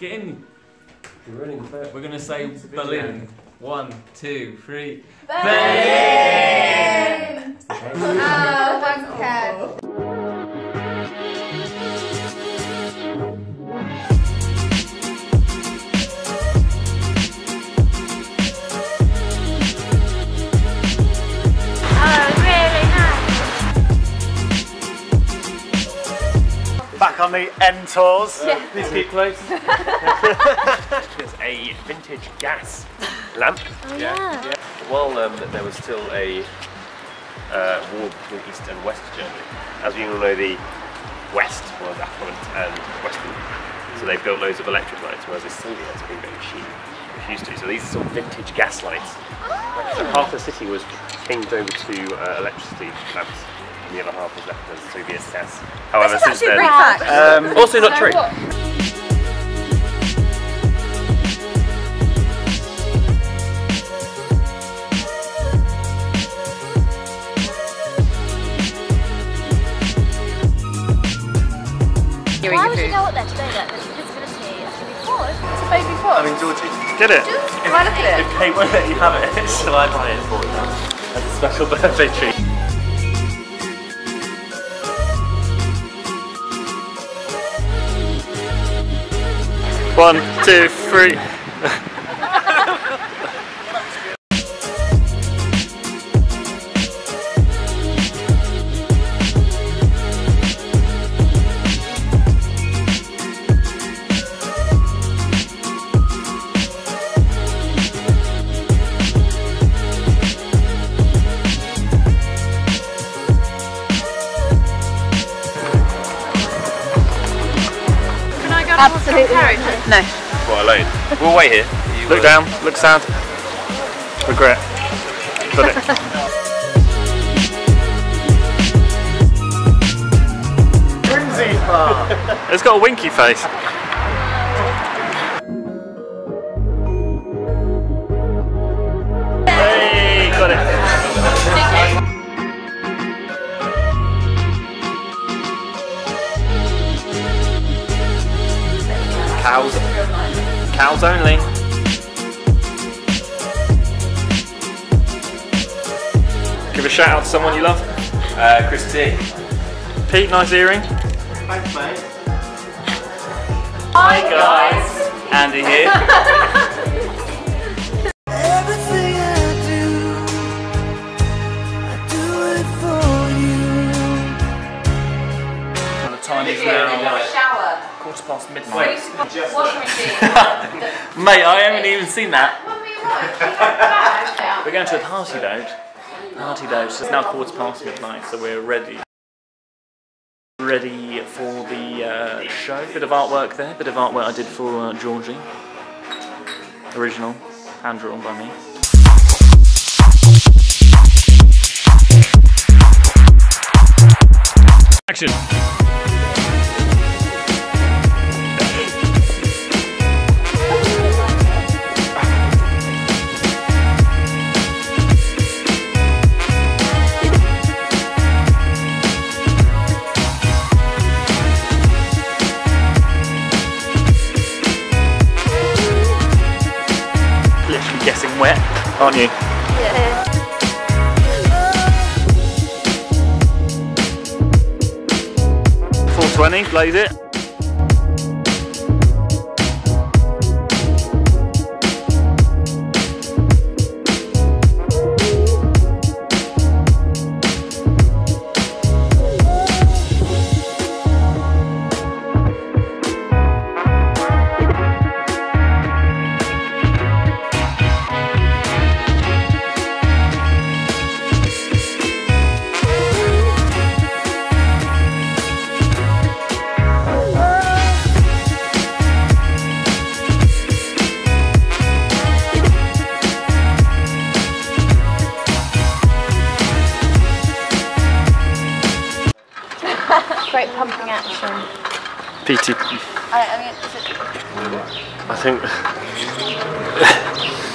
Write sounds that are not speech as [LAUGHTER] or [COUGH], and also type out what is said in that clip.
Get in. You're running first. We're gonna say Berlin. One, two, three. Berlin! Oh, on the end tours. Please keep close. [LAUGHS] There's a vintage gas lamp. Oh, yeah. While um, there was still a uh, war between East and West Germany, as we all know, the West was affluent and Western, so they've built loads of electric lights, whereas the Soviets being very cheap refused to. So these are sort of vintage gas lights. So half the city was changed over to uh, electricity lamps, and the other half was left as Soviet gas. However, since then, Um, [LAUGHS] also not true. Why would you go up there to do that? There's visibility. That should be four. It's a baby four. I mean, Georgie, get it. Can I look at it? if Kate won't let you have it, [LAUGHS] shall I buy it for you as a special birthday treat? One, two, three. Absolutely. No. Well, alone. We'll wait here. You, Look down. Look sad. Regret. Got it. [LAUGHS] Whimsy bar. It's got a winky face. Cows. Cows only. Give a shout out to someone you love. Uh, Christy. Pete, nice earring. Thanks, mate. Hi guys. Andy here. [LAUGHS] Everything I do, I do it for you. the time is now Shower. quarter past midnight. [LAUGHS] Mate, I haven't even seen that. Were you like? We're going to a party boat. Party boat. It's now quarter past midnight, so we're ready. Ready for the uh, show. Bit of artwork there. Bit of artwork I did for uh, Georgie. Original, hand drawn by me. Action. Wet, aren't you? Yeah. 420, blaze it. Great pumping action. PT. I, I mean, is it, I think. [LAUGHS]